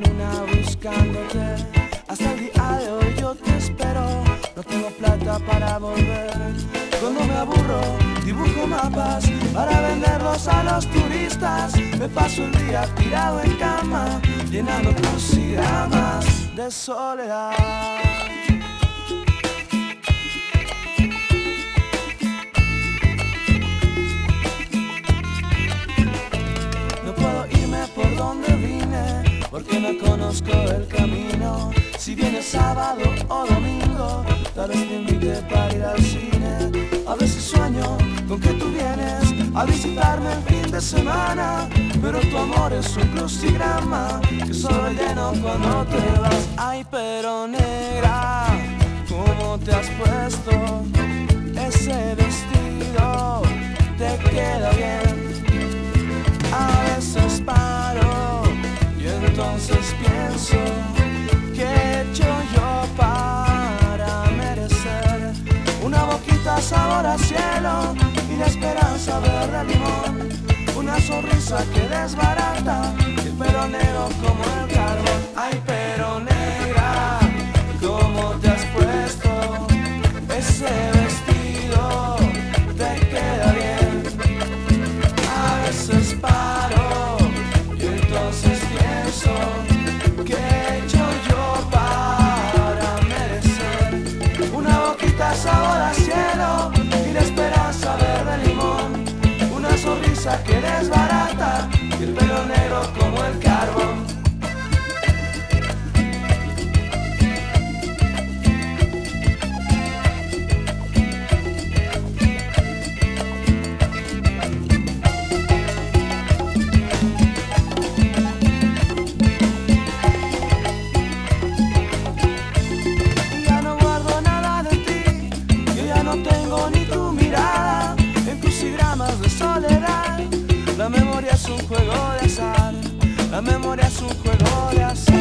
luna buscándote. Hasta el día de hoy yo te espero. No tengo plata para volver. Cuando me aburro, dibujo mapas para venderlos a los turistas. Me paso el día tirado en cama, llenando tus iramas de soledad. Porque no conozco el camino. Si viene sábado o domingo, tal vez te invite para ir al cine. A veces sueño con que tú vienes a visitarme el fin de semana, pero tu amor es un crucigrama que solo lleno cuando te vas. Ay, pero negra, ¿cómo te has puesto ese vestido? Entonces pienso que he hecho yo para merecer una boquita sabor a cielo y la esperanza verde limón, una sonrisa que desbarata el pelo negro como el carbón. Ay, boquita sabor a cielo y la esperanza verde limón, una sonrisa que desbarata y el pelo negro es un juego de azar, la memoria es un juego de azar.